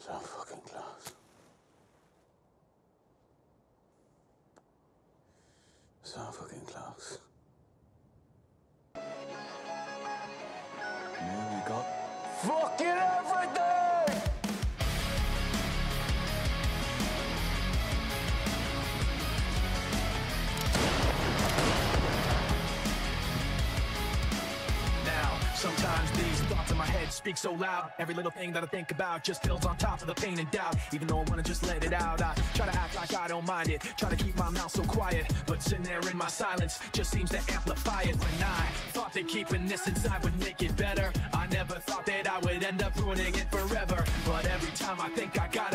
So fucking close. So fucking close. Nearly got fucking everything! Sometimes these thoughts in my head speak so loud. Every little thing that I think about just builds on top of the pain and doubt. Even though I wanna just let it out, I try to act like I don't mind it. Try to keep my mouth so quiet, but sitting there in my silence just seems to amplify it. When I thought that keeping this inside would make it better, I never thought that I would end up ruining it forever. But every time I think I got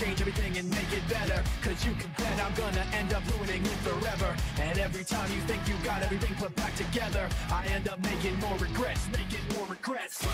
change everything and make it better. Cause you can bet I'm gonna end up ruining it forever. And every time you think you got everything put back together, I end up making more regrets, making more regrets. All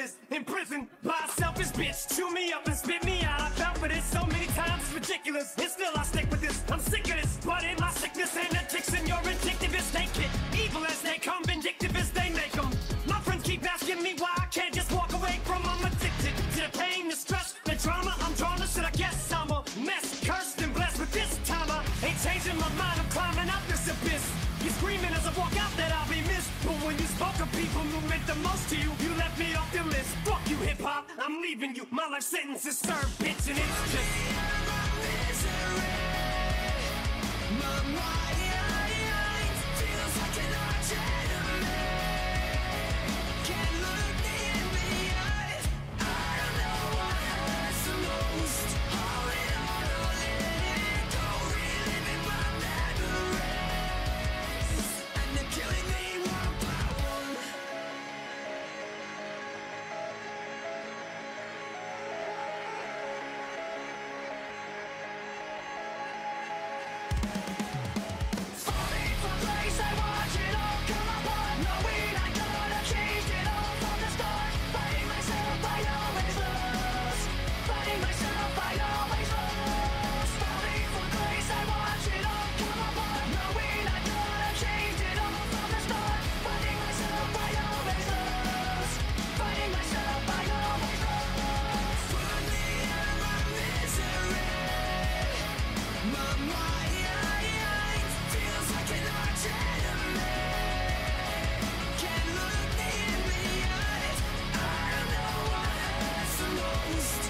helplessness, imprisoned by a selfish bitch. Chew me up and spit me out. I fell for this so many times, it's ridiculous. And still I stick with this. I'm sick of this, but in my sickness and addiction, you're addictive they get of people who meant the most to you, you left me off your list. Fuck you, hip hop. I'm leaving you. My life sentence is served, bitch, and it's just. Monster.